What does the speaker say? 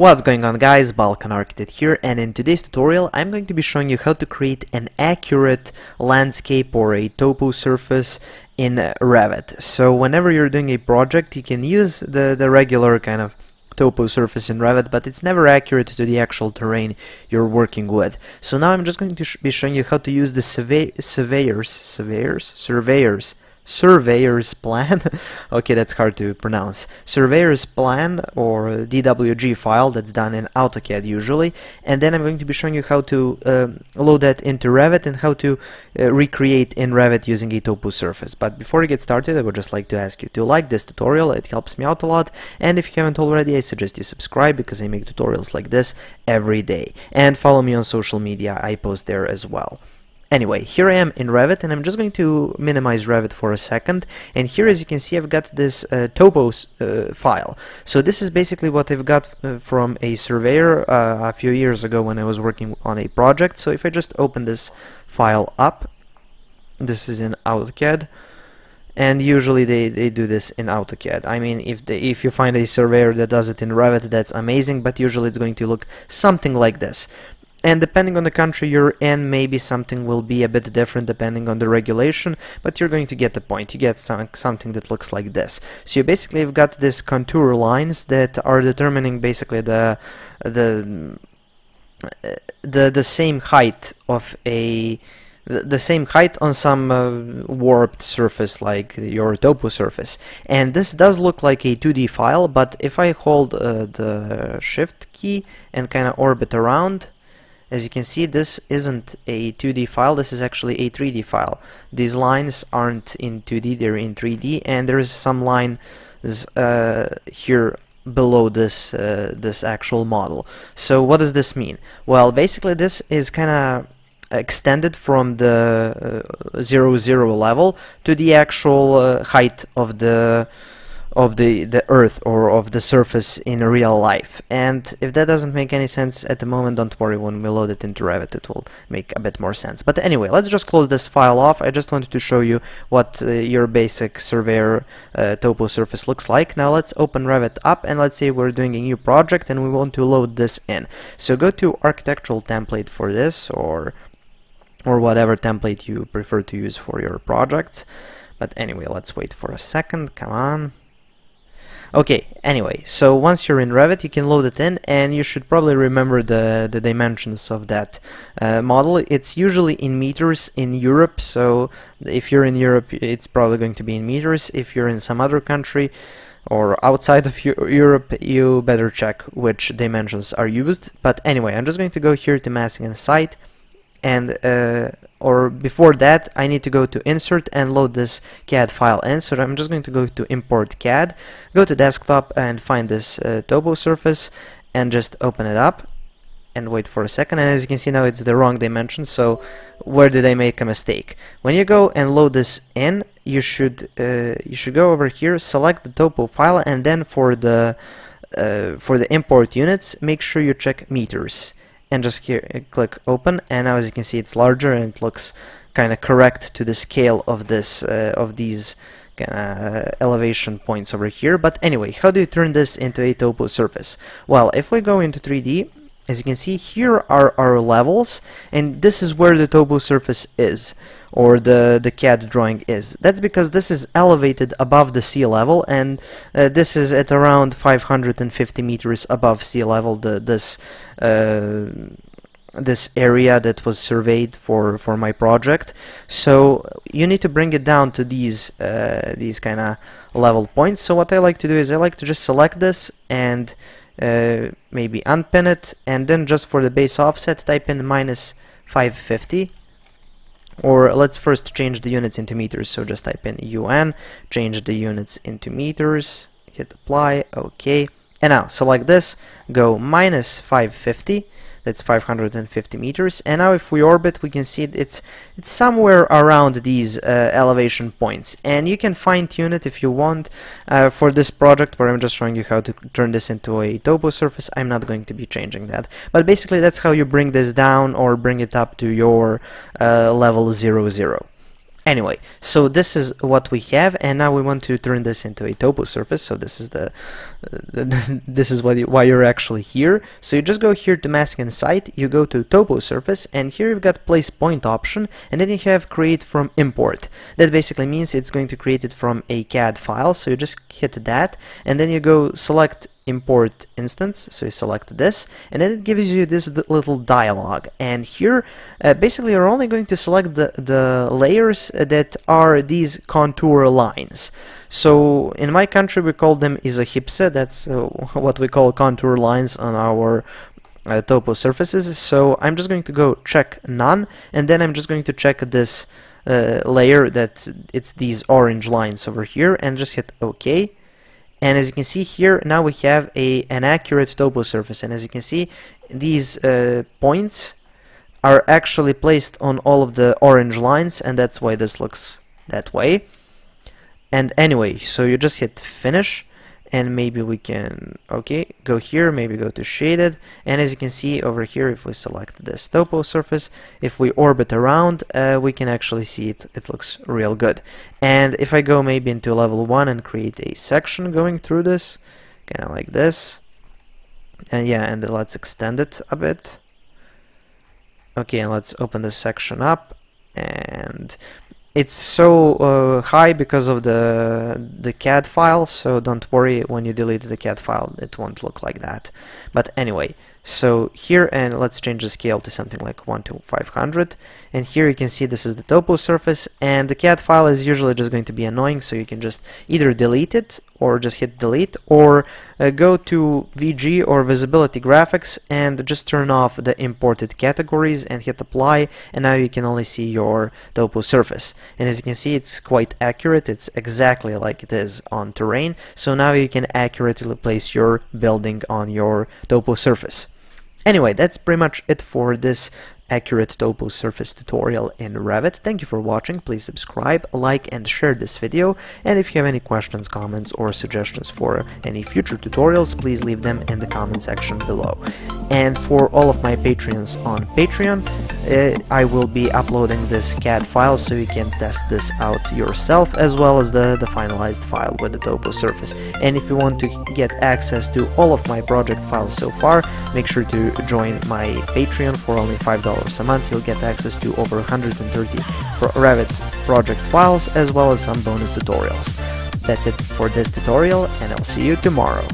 What's going on guys, Balkan Architect here and in today's tutorial I'm going to be showing you how to create an accurate landscape or a topo surface in Revit. So whenever you're doing a project you can use the, the regular kind of topo surface in Revit but it's never accurate to the actual terrain you're working with. So now I'm just going to sh be showing you how to use the surveyors, surveyors, surveyors surveyor's plan. Okay that's hard to pronounce. Surveyor's plan or DWG file that's done in AutoCAD usually. And then I'm going to be showing you how to uh, load that into Revit and how to uh, recreate in Revit using a topo surface. But before we get started I would just like to ask you to like this tutorial. It helps me out a lot. And if you haven't already I suggest you subscribe because I make tutorials like this every day. And follow me on social media. I post there as well Anyway, here I am in Revit and I'm just going to minimize Revit for a second and here as you can see I've got this uh, topos uh, file. So this is basically what I've got uh, from a surveyor uh, a few years ago when I was working on a project. So if I just open this file up, this is in AutoCAD and usually they, they do this in AutoCAD. I mean if they, if you find a surveyor that does it in Revit that's amazing but usually it's going to look something like this and depending on the country you're in maybe something will be a bit different depending on the regulation but you're going to get the point. You get some, something that looks like this. So you basically have got these contour lines that are determining basically the the the the same height of a the same height on some uh, warped surface like your topo surface. And this does look like a 2D file but if I hold uh, the shift key and kind of orbit around as you can see, this isn't a 2D file, this is actually a 3D file. These lines aren't in 2D, they're in 3D, and there is some line uh, here below this uh, this actual model. So what does this mean? Well, basically this is kind of extended from the uh, 0, 0 level to the actual uh, height of the of the, the earth or of the surface in real life. And if that doesn't make any sense at the moment don't worry when we load it into Revit it will make a bit more sense. But anyway let's just close this file off. I just wanted to show you what uh, your basic surveyor uh, topo surface looks like. Now let's open Revit up and let's say we're doing a new project and we want to load this in. So go to architectural template for this or or whatever template you prefer to use for your projects. But anyway let's wait for a second. Come on Okay, anyway, so once you're in Revit, you can load it in, and you should probably remember the, the dimensions of that uh, model. It's usually in meters in Europe, so if you're in Europe, it's probably going to be in meters. If you're in some other country, or outside of Europe, you better check which dimensions are used. But anyway, I'm just going to go here to massing and site, and uh, or before that I need to go to insert and load this CAD file in. So I'm just going to go to import CAD go to desktop and find this uh, topo surface and just open it up and wait for a second. And as you can see now it's the wrong dimension so where did I make a mistake? When you go and load this in you should uh, you should go over here select the topo file and then for the uh, for the import units make sure you check meters and just here uh, click open and now as you can see it's larger and it looks kind of correct to the scale of this uh, of these uh, elevation points over here. But anyway how do you turn this into a topo surface? Well if we go into 3d as you can see here are our levels and this is where the topo surface is or the, the CAD drawing is. That's because this is elevated above the sea level and uh, this is at around 550 meters above sea level, the, this uh, this area that was surveyed for for my project so you need to bring it down to these uh, these kind of level points so what I like to do is I like to just select this and uh, maybe unpin it and then just for the base offset type in minus 550 or let's first change the units into meters. So just type in UN change the units into meters hit apply okay. And now select this go minus 550 that's 550 meters. And now if we orbit we can see it's it's somewhere around these uh, elevation points. And you can fine-tune it if you want. Uh, for this project where I'm just showing you how to turn this into a topo surface I'm not going to be changing that. But basically that's how you bring this down or bring it up to your uh, level 00 Anyway, so this is what we have, and now we want to turn this into a topo surface. So this is the, uh, this is what you, why you're actually here. So you just go here to massing and site, you go to topo surface, and here you've got place point option, and then you have create from import. That basically means it's going to create it from a CAD file. So you just hit that, and then you go select import instance so you select this and then it gives you this little dialog. And here uh, basically you're only going to select the, the layers that are these contour lines. So in my country we call them isohypse that's uh, what we call contour lines on our uh, topo surfaces. So I'm just going to go check none and then I'm just going to check this uh, layer that it's these orange lines over here and just hit OK and as you can see here now we have a an accurate topo surface. And as you can see these uh, points are actually placed on all of the orange lines. And that's why this looks that way. And anyway so you just hit finish and maybe we can okay go here maybe go to shaded. And as you can see over here if we select this topo surface if we orbit around uh, we can actually see it it looks real good. And if I go maybe into level 1 and create a section going through this kind of like this. And yeah and let's extend it a bit. Okay and let's open this section up and it's so uh, high because of the the CAD file so don't worry when you delete the CAD file it won't look like that. But anyway so here and let's change the scale to something like 1 to 500 and here you can see this is the topo surface and the CAD file is usually just going to be annoying so you can just either delete it or just hit delete or uh, go to VG or visibility graphics and just turn off the imported categories and hit apply and now you can only see your topo surface. And as you can see it's quite accurate. It's exactly like it is on terrain. So now you can accurately place your building on your topo surface Anyway, that's pretty much it for this accurate topo surface tutorial in Revit. Thank you for watching, please subscribe, like and share this video, and if you have any questions, comments or suggestions for any future tutorials, please leave them in the comment section below. And for all of my Patreons on Patreon, uh, I will be uploading this CAD file so you can test this out yourself, as well as the, the finalized file with the topo surface. And if you want to get access to all of my project files so far, make sure to join my Patreon for only $5 a month you'll get access to over 130 Revit project files as well as some bonus tutorials. That's it for this tutorial and I'll see you tomorrow.